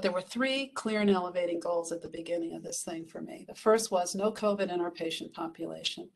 There were three clear and elevating goals at the beginning of this thing for me. The first was no COVID in our patient population.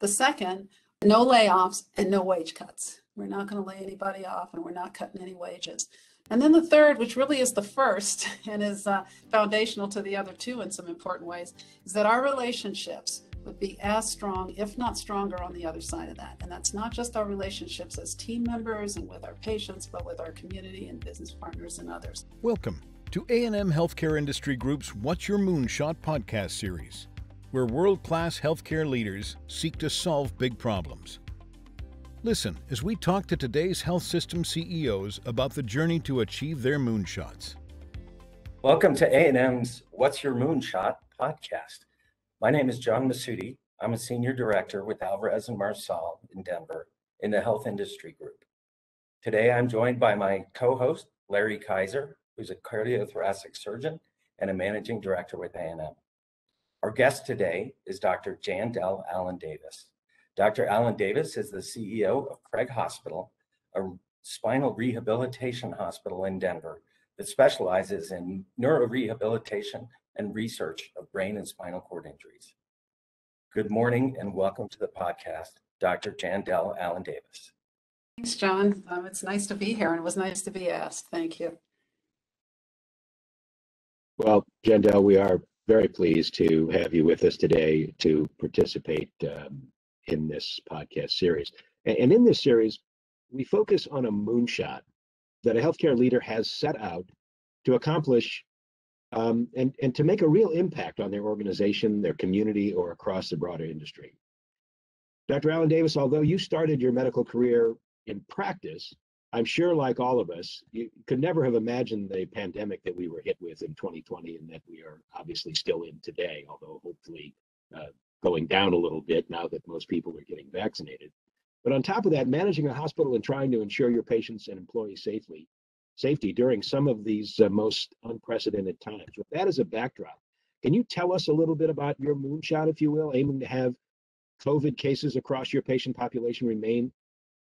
The second, no layoffs and no wage cuts. We're not going to lay anybody off and we're not cutting any wages. And then the third, which really is the first and is uh, foundational to the other two in some important ways, is that our relationships would be as strong, if not stronger, on the other side of that. And that's not just our relationships as team members and with our patients, but with our community and business partners and others. Welcome to A&M Healthcare Industry Group's What's Your Moonshot podcast series, where world-class healthcare leaders seek to solve big problems. Listen as we talk to today's health system CEOs about the journey to achieve their moonshots. Welcome to A&M's What's Your Moonshot podcast. My name is John Masoudi. I'm a senior director with Alvarez and Marsal in Denver in the Health Industry Group. Today, I'm joined by my co-host, Larry Kaiser, who's a cardiothoracic surgeon and a managing director with A&M. Our guest today is Dr. Jandel Allen Davis. Dr. Allen Davis is the CEO of Craig Hospital, a spinal rehabilitation hospital in Denver that specializes in neurorehabilitation and research of brain and spinal cord injuries. Good morning and welcome to the podcast, Dr. Jandel Allen Davis. Thanks, John. Um, it's nice to be here and it was nice to be asked. Thank you. Well, Jandel, we are very pleased to have you with us today to participate um, in this podcast series. And, in this series, we focus on a moonshot that a healthcare leader has set out to accomplish um, and, and to make a real impact on their organization, their community, or across the broader industry. Dr. Allen Davis, although you started your medical career in practice, I'm sure, like all of us, you could never have imagined the pandemic that we were hit with in 2020 and that we are obviously still in today, although hopefully uh, going down a little bit now that most people are getting vaccinated. But on top of that, managing a hospital and trying to ensure your patients and employees safely safety during some of these uh, most unprecedented times. With that as a backdrop, can you tell us a little bit about your moonshot, if you will, aiming to have COVID cases across your patient population remain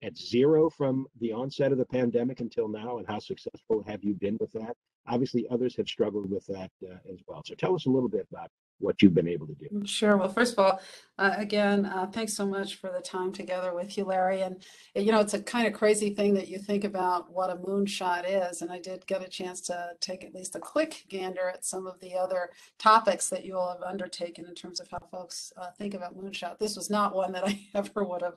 at zero from the onset of the pandemic until now, and how successful have you been with that? Obviously, others have struggled with that uh, as well. So tell us a little bit about what you've been able to do. Sure. Well, first of all, uh, again, uh, thanks so much for the time together with you, Larry. And, you know, it's a kind of crazy thing that you think about what a moonshot is. And I did get a chance to take at least a quick gander at some of the other topics that you all have undertaken in terms of how folks uh, think about moonshot. This was not one that I ever would have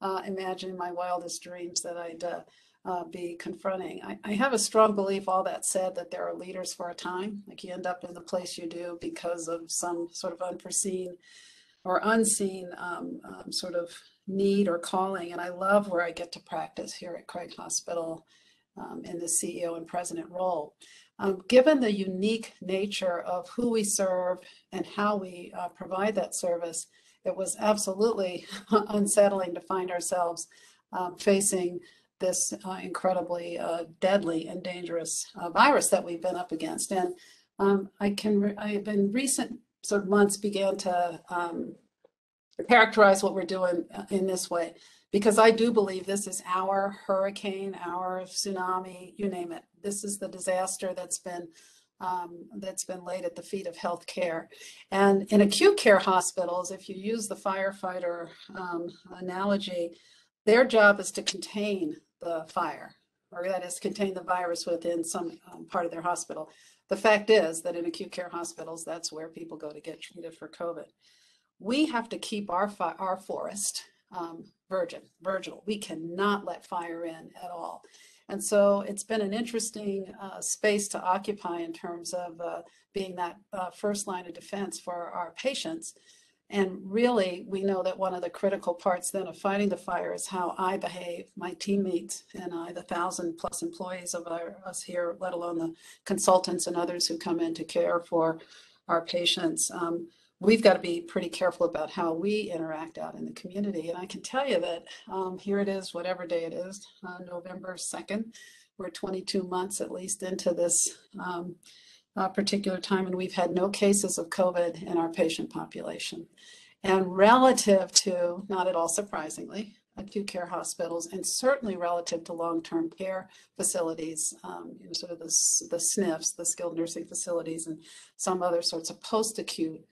uh, imagined in my wildest dreams that I'd uh, uh, be confronting. I, I, have a strong belief, all that said, that there are leaders for a time. Like you end up in the place you do because of some sort of unforeseen or unseen um, um, sort of need or calling. And I love where I get to practice here at Craig Hospital um, in the CEO and president role. Um, given the unique nature of who we serve and how we uh, provide that service, it was absolutely unsettling to find ourselves um, facing this uh, incredibly uh, deadly and dangerous uh, virus that we've been up against. And um, I can, I have in recent sort of months began to um, characterize what we're doing uh, in this way, because I do believe this is our hurricane, our tsunami, you name it. This is the disaster that's been um, that's been laid at the feet of healthcare. And in acute care hospitals, if you use the firefighter um, analogy, their job is to contain the fire, or that is contain the virus within some um, part of their hospital. The fact is that in acute care hospitals, that's where people go to get treated for COVID. We have to keep our our forest um, virgin, virginal. We cannot let fire in at all. And so it's been an interesting uh, space to occupy in terms of uh, being that uh, first line of defense for our patients and really, we know that one of the critical parts then of fighting the fire is how I behave, my teammates and I, the thousand plus employees of our, us here, let alone the consultants and others who come in to care for our patients. Um, we've got to be pretty careful about how we interact out in the community. And I can tell you that um, here it is, whatever day it is, uh, November 2nd, we're 22 months at least into this um, uh, particular time, and we've had no cases of COVID in our patient population. And relative to, not at all surprisingly, acute care hospitals, and certainly relative to long-term care facilities, um, you know, sort of the, the SNFs, the skilled nursing facilities, and some other sorts of post-acute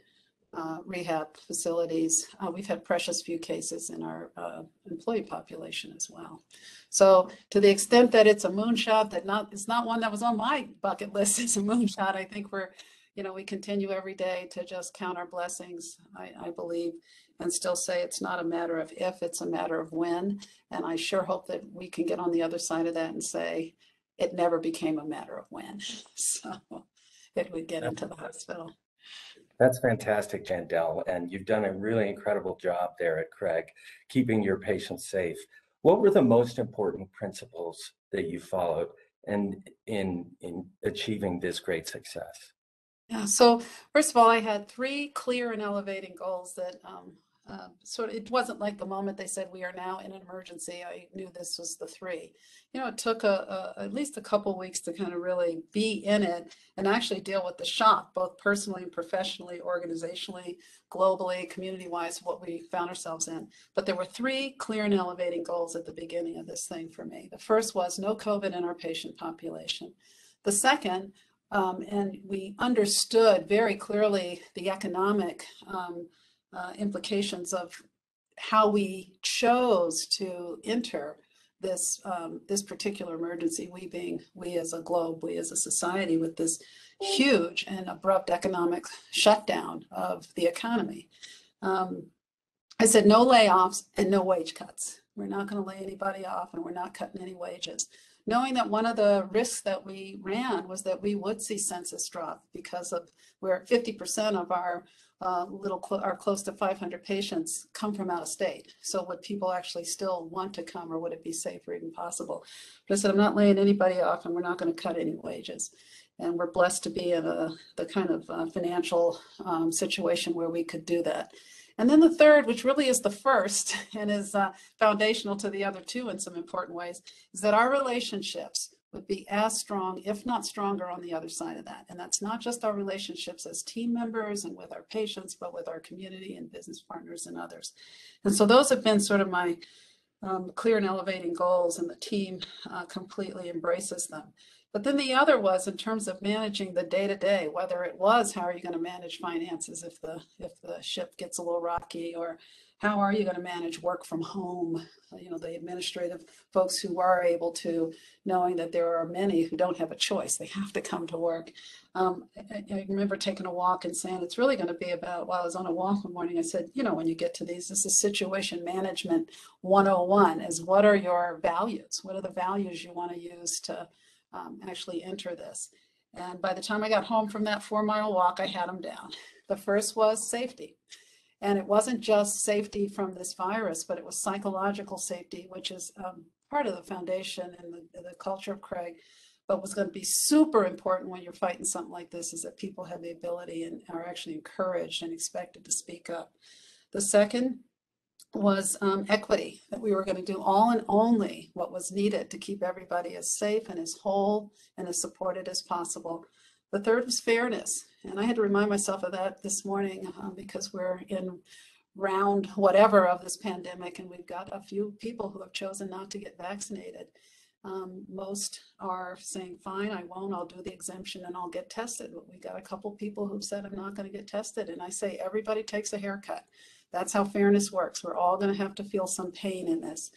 uh, rehab facilities. Uh, we've had precious few cases in our uh, employee population as well. So to the extent that it's a moonshot, that not, it's not one that was on my bucket list, it's a moonshot. I think we're, you know, we continue every day to just count our blessings, I, I believe, and still say it's not a matter of if, it's a matter of when. And I sure hope that we can get on the other side of that and say, it never became a matter of when. So it would get into the hospital. That's fantastic, Jandel, and you've done a really incredible job there at Craig, keeping your patients safe. What were the most important principles that you followed and in in achieving this great success? Yeah, so first of all, I had three clear and elevating goals that um, sort of, it wasn't like the moment they said we are now in an emergency. I knew this was the three. You know, it took a, a at least a couple weeks to kind of really be in it and actually deal with the shock, both personally and professionally, organizationally, globally, community-wise, what we found ourselves in. But there were three clear and elevating goals at the beginning of this thing for me. The first was no COVID in our patient population. The second um, and we understood very clearly the economic um, uh, implications of how we chose to enter this um, this particular emergency. We being we as a globe, we as a society, with this huge and abrupt economic shutdown of the economy. Um, I said no layoffs and no wage cuts. We're not going to lay anybody off, and we're not cutting any wages knowing that one of the risks that we ran was that we would see census drop because of where 50% of our uh, little, our close to 500 patients come from out of state. So would people actually still want to come or would it be safe or even possible? But I said, I'm not laying anybody off and we're not going to cut any wages. And we're blessed to be in a, the kind of uh, financial um, situation where we could do that. And then the third, which really is the first and is uh, foundational to the other two in some important ways, is that our relationships would be as strong, if not stronger, on the other side of that. And that's not just our relationships as team members and with our patients, but with our community and business partners and others. And so those have been sort of my um, clear and elevating goals, and the team uh, completely embraces them. But then the other was in terms of managing the day to day, whether it was how are you going to manage finances if the if the ship gets a little rocky, or how are you going to manage work from home? You know, the administrative folks who are able to, knowing that there are many who don't have a choice, they have to come to work. Um, I, I remember taking a walk and saying it's really going to be about. While I was on a walk one morning, I said, you know, when you get to these, this is situation management 101. Is what are your values? What are the values you want to use to um, actually enter this. And by the time I got home from that four mile walk, I had them down. The first was safety. And it wasn't just safety from this virus, but it was psychological safety, which is um, part of the foundation and the, the culture of Craig. But what's going to be super important when you're fighting something like this is that people have the ability and are actually encouraged and expected to speak up. The second was um, equity, that we were going to do all and only what was needed to keep everybody as safe and as whole and as supported as possible. The third was fairness. And I had to remind myself of that this morning um, because we're in round whatever of this pandemic and we've got a few people who have chosen not to get vaccinated. Um, most are saying, fine, I won't, I'll do the exemption and I'll get tested. But we got a couple people who've said, I'm not going to get tested. And I say, everybody takes a haircut. That's how fairness works. We're all going to have to feel some pain in this.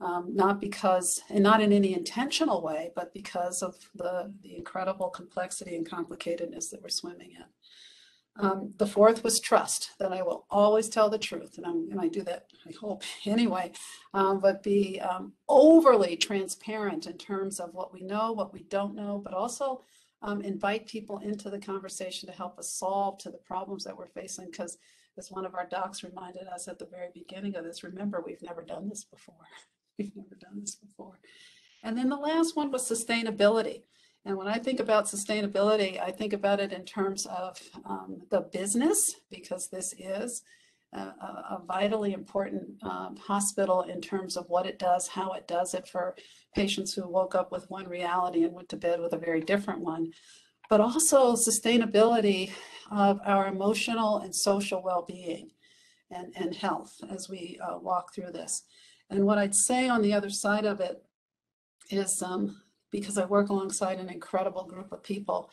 Um, not because, and not in any intentional way, but because of the, the incredible complexity and complicatedness that we're swimming in. Um, the fourth was trust, that I will always tell the truth, and, and I do that, I hope, anyway, um, but be um, overly transparent in terms of what we know, what we don't know, but also um, invite people into the conversation to help us solve to the problems that we're facing, because as one of our docs reminded us at the very beginning of this, remember, we've never done this before. We've never done this before. And then the last one was sustainability. And when I think about sustainability, I think about it in terms of um, the business, because this is a, a vitally important um, hospital in terms of what it does, how it does it for patients who woke up with one reality and went to bed with a very different one, but also sustainability of our emotional and social well-being and, and health as we uh, walk through this. And what I'd say on the other side of it is um, because I work alongside an incredible group of people,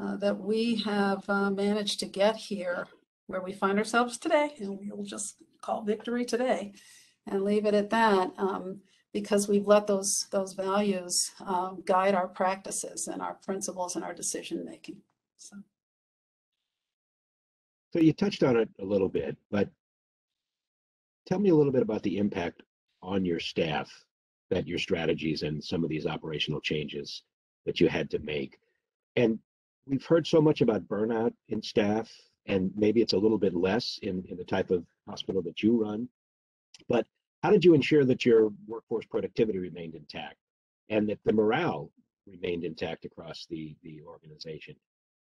uh, that we have uh, managed to get here where we find ourselves today, and we will just call victory today and leave it at that. Um, because we've let those those values um, guide our practices and our principles and our decision making. So. So you touched on it a little bit, but tell me a little bit about the impact on your staff that your strategies and some of these operational changes that you had to make. And we've heard so much about burnout in staff, and maybe it's a little bit less in, in the type of hospital that you run. But how did you ensure that your workforce productivity remained intact and that the morale remained intact across the, the organization?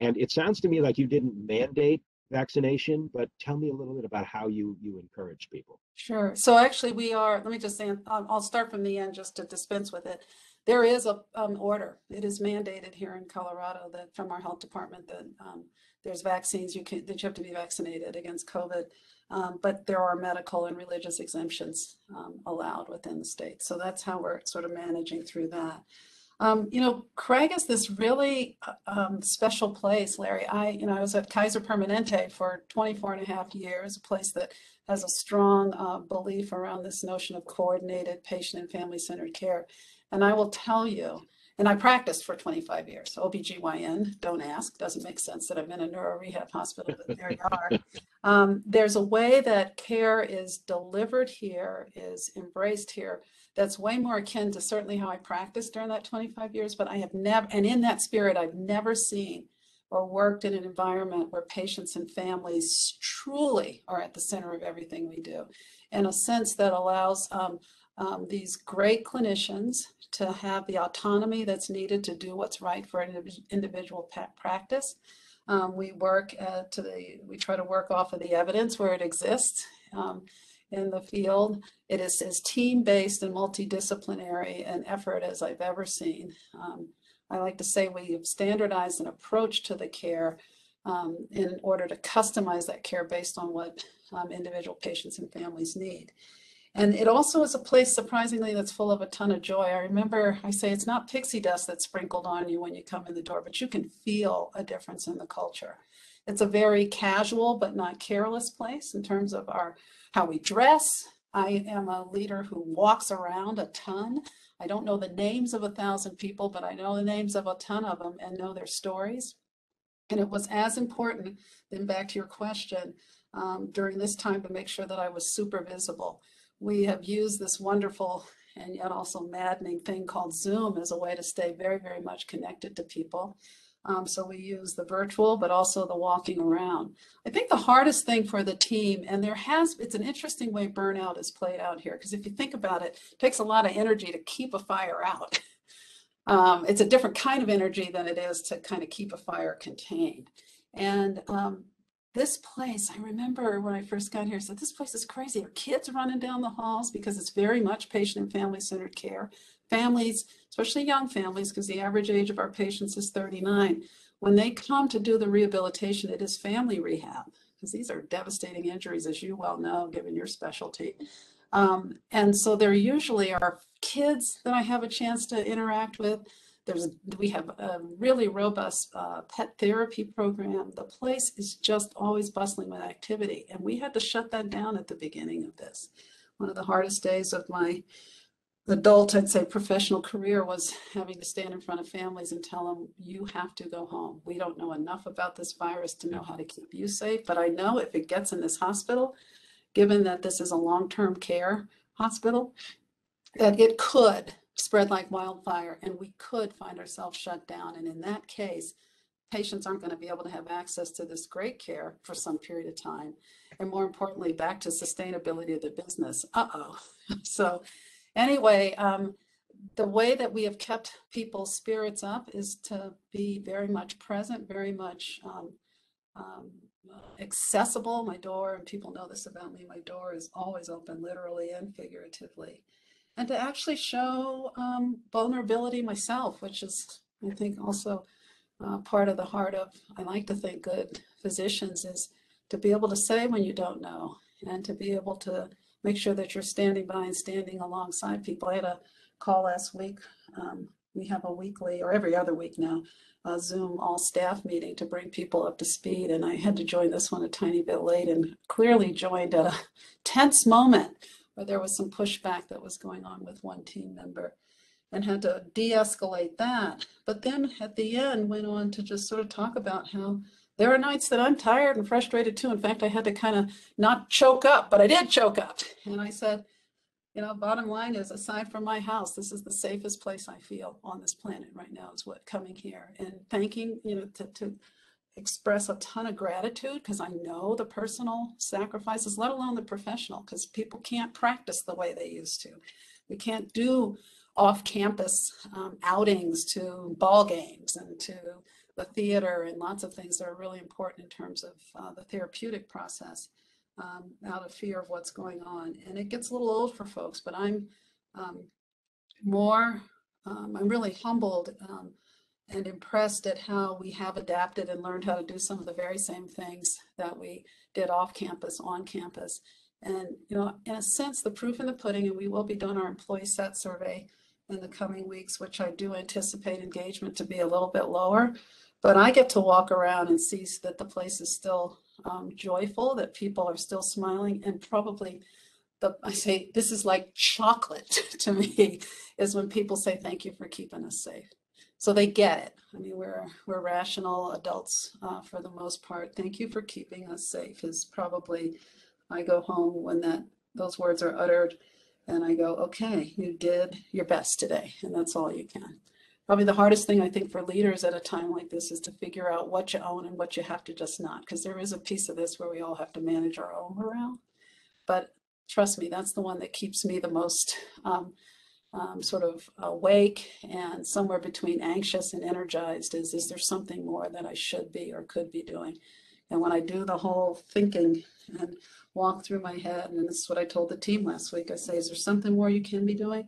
And it sounds to me like you didn't mandate vaccination, but tell me a little bit about how you you encourage people. Sure. So actually, we are. Let me just say, um, I'll start from the end just to dispense with it. There is a um, order. It is mandated here in Colorado that from our health department that um, there's vaccines you can that you have to be vaccinated against COVID. Um, but there are medical and religious exemptions um, allowed within the state. So that's how we're sort of managing through that. Um, you know, Craig is this really uh, um, special place, Larry. I, you know, I was at Kaiser Permanente for 24 and a half years, a place that has a strong uh, belief around this notion of coordinated patient and family centered care. And I will tell you, and I practiced for 25 years. OBGYN, don't ask, doesn't make sense that I'm in a neuro rehab hospital, but there you are. Um, there's a way that care is delivered here, is embraced here, that's way more akin to certainly how I practiced during that 25 years, but I have never, and in that spirit, I've never seen or worked in an environment where patients and families truly are at the center of everything we do in a sense that allows um, um, these great clinicians to have the autonomy that's needed to do what's right for an individual practice. Um, we work uh, to the, we try to work off of the evidence where it exists um, in the field. It is as team-based and multidisciplinary an effort as I've ever seen. Um, I like to say we have standardized an approach to the care um, in order to customize that care based on what um, individual patients and families need. And it also is a place, surprisingly, that's full of a ton of joy. I remember I say it's not pixie dust that's sprinkled on you when you come in the door, but you can feel a difference in the culture. It's a very casual but not careless place in terms of our how we dress. I am a leader who walks around a ton. I don't know the names of a thousand people, but I know the names of a ton of them and know their stories. And it was as important, then back to your question, um, during this time to make sure that I was super visible. We have used this wonderful and yet also maddening thing called Zoom as a way to stay very, very much connected to people. Um, so we use the virtual, but also the walking around. I think the hardest thing for the team, and there has, it's an interesting way burnout is played out here, because if you think about it, it takes a lot of energy to keep a fire out. Um, it's a different kind of energy than it is to kind of keep a fire contained. And um, this place, I remember when I first got here, I said, this place is crazy. Are kids running down the halls? Because it's very much patient and family centered care families, especially young families, because the average age of our patients is 39, when they come to do the rehabilitation, it is family rehab, because these are devastating injuries, as you well know, given your specialty. Um, and so there usually are kids that I have a chance to interact with. There's we have a really robust uh, pet therapy program. The place is just always bustling with activity, and we had to shut that down at the beginning of this. One of the hardest days of my adult, I'd say professional career was having to stand in front of families and tell them, you have to go home. We don't know enough about this virus to know how to keep you safe, but I know if it gets in this hospital, given that this is a long-term care hospital, that it could spread like wildfire and we could find ourselves shut down. And in that case, patients aren't going to be able to have access to this great care for some period of time. And more importantly, back to sustainability of the business. Uh-oh. so anyway, um, the way that we have kept people's spirits up is to be very much present, very much um, um, accessible. My door, and people know this about me, my door is always open, literally and figuratively. And to actually show um, vulnerability myself, which is, I think, also uh, part of the heart of, I like to think, good physicians, is to be able to say when you don't know and to be able to make sure that you're standing by and standing alongside people. I had a call last week. Um, we have a weekly or every other week now, a Zoom all staff meeting to bring people up to speed. And I had to join this one a tiny bit late and clearly joined at a tense moment where there was some pushback that was going on with one team member and had to de-escalate that. But then at the end went on to just sort of talk about how there are nights that I'm tired and frustrated too. In fact, I had to kind of not choke up, but I did choke up. And I said, you know, bottom line is aside from my house, this is the safest place I feel on this planet right now is what coming here and thanking, you know, to, to express a ton of gratitude because I know the personal sacrifices, let alone the professional, because people can't practice the way they used to. We can't do off-campus um, outings to ball games and to the theater and lots of things that are really important in terms of uh, the therapeutic process um, out of fear of what's going on. And it gets a little old for folks, but I'm um, more, um, I'm really humbled um, and impressed at how we have adapted and learned how to do some of the very same things that we did off campus, on campus. And, you know, in a sense, the proof in the pudding, and we will be doing our employee set survey in the coming weeks, which I do anticipate engagement to be a little bit lower. But I get to walk around and see that the place is still um, joyful, that people are still smiling, and probably the I say this is like chocolate to me is when people say thank you for keeping us safe. So they get it. I mean, we're we're rational adults uh, for the most part. Thank you for keeping us safe is probably I go home when that those words are uttered and I go, okay, you did your best today, and that's all you can. Probably the hardest thing I think for leaders at a time like this is to figure out what you own and what you have to just not, because there is a piece of this where we all have to manage our own morale. But trust me, that's the one that keeps me the most um, um, sort of awake and somewhere between anxious and energized is, is there something more that I should be or could be doing? And when I do the whole thinking and walk through my head, and this is what I told the team last week, I say, is there something more you can be doing?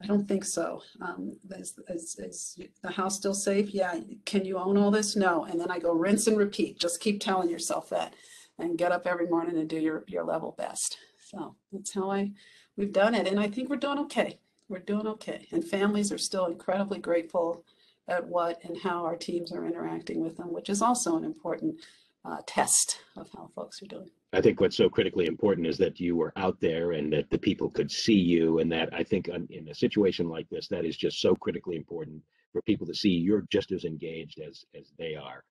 I don't think so. Um, is, is, is the house still safe? Yeah. Can you own all this? No. And then I go rinse and repeat. Just keep telling yourself that and get up every morning and do your, your level best. So that's how I, we've done it. And I think we're doing okay. We're doing okay. And families are still incredibly grateful at what and how our teams are interacting with them, which is also an important uh, test of how folks are doing. I think what's so critically important is that you were out there and that the people could see you. And that I think in a situation like this, that is just so critically important for people to see you're just as engaged as as they are.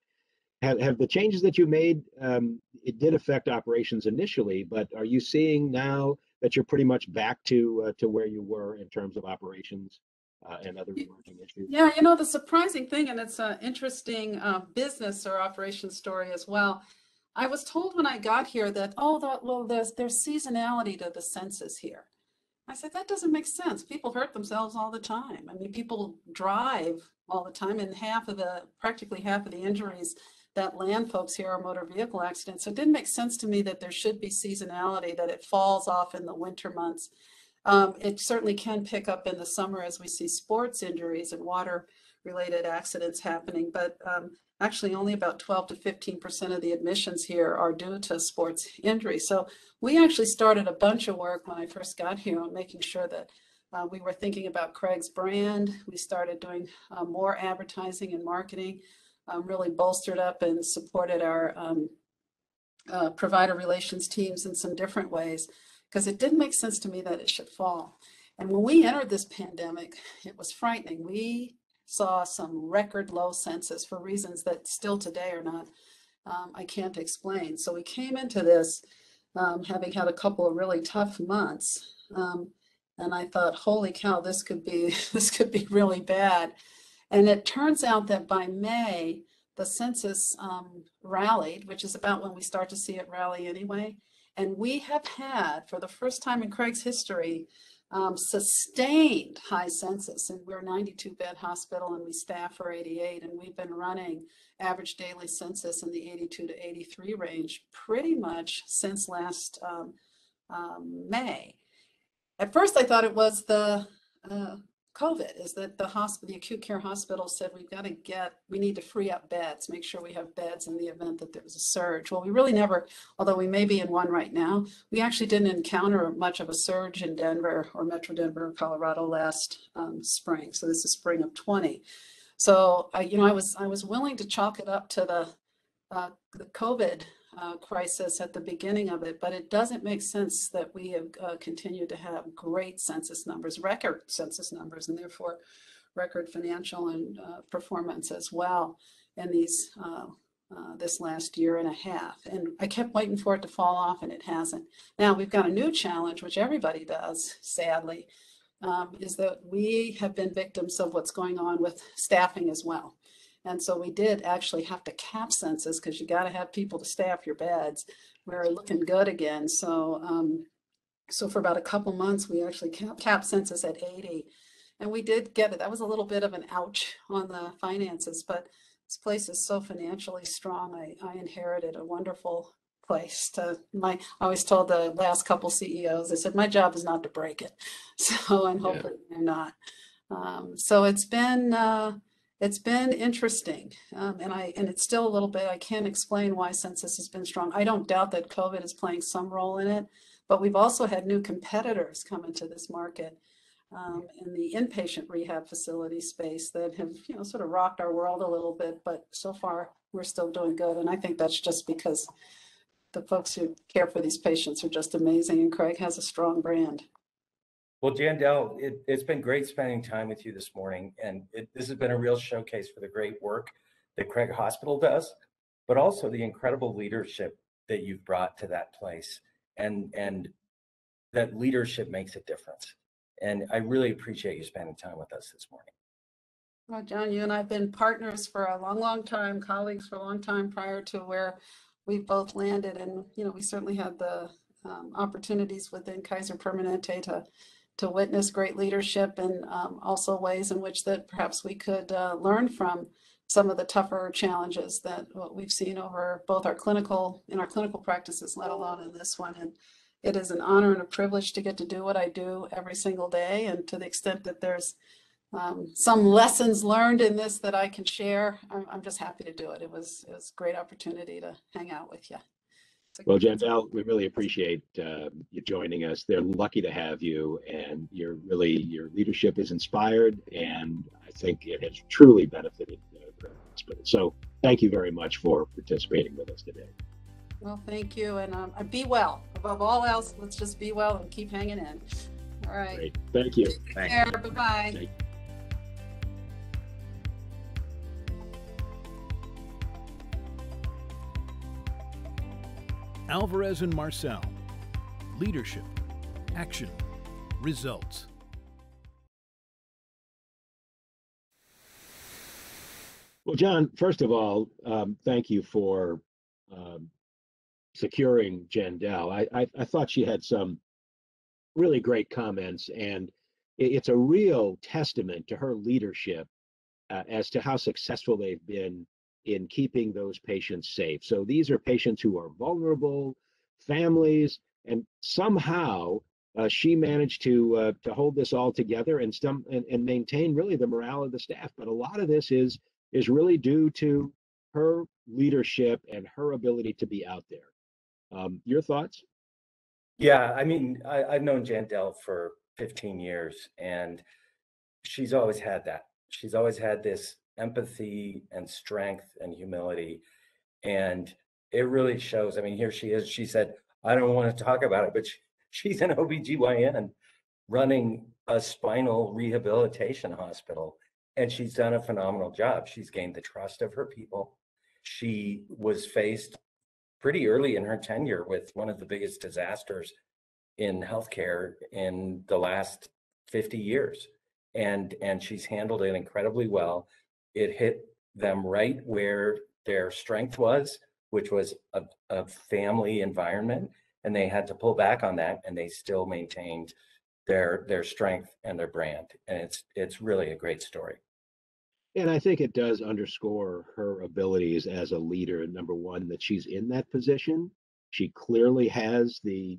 Have, have the changes that you made, um, it did affect operations initially, but are you seeing now that you're pretty much back to uh, to where you were in terms of operations uh, and other emerging issues? Yeah, you know, the surprising thing, and it's an interesting uh, business or operation story as well. I was told when I got here that, oh, that, well, there's, there's seasonality to the census here. I said, that doesn't make sense. People hurt themselves all the time. I mean, people drive all the time, and half of the, practically half of the injuries that land folks here are motor vehicle accidents. So it didn't make sense to me that there should be seasonality, that it falls off in the winter months. Um, it certainly can pick up in the summer as we see sports injuries and water related accidents happening, but um, actually only about 12 to 15% of the admissions here are due to sports injury. So we actually started a bunch of work when I first got here on making sure that uh, we were thinking about Craig's brand. We started doing uh, more advertising and marketing, um, really bolstered up and supported our um, uh, provider relations teams in some different ways because it didn't make sense to me that it should fall. And when we entered this pandemic, it was frightening. We saw some record low census for reasons that still today are not, um, I can't explain. So we came into this um, having had a couple of really tough months. Um, and I thought, holy cow, this could be, this could be really bad. And it turns out that by May, the census um, rallied, which is about when we start to see it rally anyway. And we have had, for the first time in Craig's history, um, sustained high census and we're a 92 bed hospital and we staff for 88 and we've been running average daily census in the 82 to 83 range pretty much since last um, um, May. At first I thought it was the uh, COVID is that the hospital, the acute care hospital said, we've got to get, we need to free up beds, make sure we have beds in the event that there's a surge. Well, we really never, although we may be in one right now, we actually didn't encounter much of a surge in Denver or Metro Denver, Colorado last um, spring. So this is spring of 20. So I, you know, I was I was willing to chalk it up to the uh, the COVID uh, crisis at the beginning of it, but it doesn't make sense that we have uh, continued to have great census numbers, record census numbers, and therefore record financial and uh, performance as well in these uh, uh, this last year and a half. And I kept waiting for it to fall off, and it hasn't. Now we've got a new challenge, which everybody does, sadly, um, is that we have been victims of what's going on with staffing as well. And so we did actually have to cap census because you got to have people to staff your beds. We're looking good again. So, um, so for about a couple months, we actually cap, cap census at 80. And we did get it. That was a little bit of an ouch on the finances, but this place is so financially strong. I, I inherited a wonderful place to my, I always told the last couple CEOs, I said, my job is not to break it. So, and Yeah. hopefully they're not. Um, so it's been, uh, it's been interesting, um, and I and it's still a little bit. I can't explain why census has been strong. I don't doubt that COVID is playing some role in it, but we've also had new competitors come into this market um, in the inpatient rehab facility space that have you know sort of rocked our world a little bit. But so far, we're still doing good, and I think that's just because the folks who care for these patients are just amazing, and Craig has a strong brand. Well, Jandel, it, it's been great spending time with you this morning, and it, this has been a real showcase for the great work that Craig Hospital does, but also the incredible leadership that you've brought to that place, and and that leadership makes a difference. And I really appreciate you spending time with us this morning. Well, John, you and I have been partners for a long, long time, colleagues for a long time prior to where we both landed. And, you know, we certainly had the um, opportunities within Kaiser Permanente to, to witness great leadership and um, also ways in which that perhaps we could uh, learn from some of the tougher challenges that what we've seen over both our clinical, in our clinical practices, let alone in this one. And it is an honor and a privilege to get to do what I do every single day. And to the extent that there's um, some lessons learned in this that I can share. I'm, I'm just happy to do it. It was it was a great opportunity to hang out with you. It's a- Well, Jandel, we really appreciate uh, you joining us. They're lucky to have you, and you're really your leadership is inspired, and I think it has truly benefited uh, the hospital. So, thank you very much for participating with us today. Well, thank you, and um, and be well. Above all else, let's just be well and keep hanging in. All right. Great, thank you. Thank Bye bye. Alvarez and Marsal. Leadership, action, results. Well, John, first of all, um, thank you for um, securing Jandel. I, I, I thought she had some really great comments, and it- it's a real testament to her leadership uh, as to how successful they've been in keeping those patients safe. So these are patients who are vulnerable, families, and somehow uh, she managed to uh, to hold this all together and some and, and maintain really the morale of the staff. But a lot of this is is really due to her leadership and her ability to be out there. Um, your thoughts? Yeah, I mean, I, I've known Jandel for 15 years, and she's always had that. She's always had this empathy and strength and humility. And it really shows. I mean, here she is. She said, I don't want to talk about it, but she, she's an OBGYN running a spinal rehabilitation hospital. And she's done a phenomenal job. She's gained the trust of her people. She was faced pretty early in her tenure with one of the biggest disasters in healthcare in the last 50 years and and she's handled it incredibly well it hit them right where their strength was which was a, a family environment and they had to pull back on that and they still maintained their their strength and their brand and it's it's really a great story And I think it does underscore her abilities as a leader. Number one, that she's in that position. She clearly has the,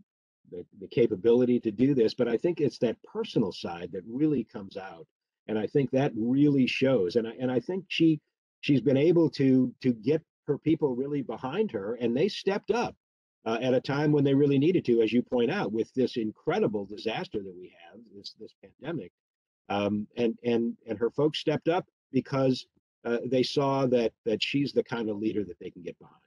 the the capability to do this, but I think it's that personal side that really comes out and I think that really shows. And I and I think she she's been able to to get her people really behind her, and they stepped up uh, at a time when they really needed to, as you point out, with this incredible disaster that we have, this this pandemic. Um, and and and her folks stepped up because uh, they saw that that she's the kind of leader that they can get behind.